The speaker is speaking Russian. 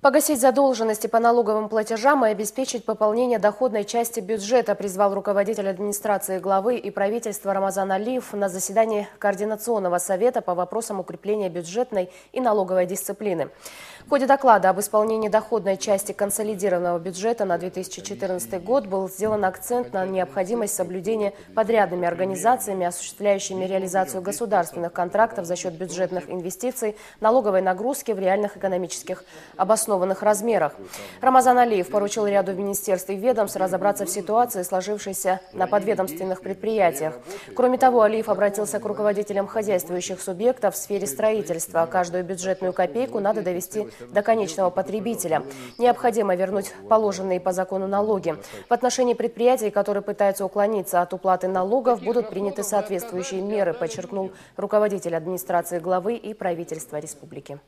Погасить задолженности по налоговым платежам и обеспечить пополнение доходной части бюджета призвал руководитель администрации главы и правительства Рамазан Алиев на заседании Координационного совета по вопросам укрепления бюджетной и налоговой дисциплины. В ходе доклада об исполнении доходной части консолидированного бюджета на 2014 год был сделан акцент на необходимость соблюдения подрядными организациями, осуществляющими реализацию государственных контрактов за счет бюджетных инвестиций, налоговой нагрузки в реальных экономических обоснованных размерах. Рамазан Алиев поручил ряду министерств и ведомств разобраться в ситуации, сложившейся на подведомственных предприятиях. Кроме того, Алиев обратился к руководителям хозяйствующих субъектов в сфере строительства. Каждую бюджетную копейку надо довести до конечного потребителя. Необходимо вернуть положенные по закону налоги. В отношении предприятий, которые пытаются уклониться от уплаты налогов, будут приняты соответствующие меры, подчеркнул руководитель администрации главы и правительства республики.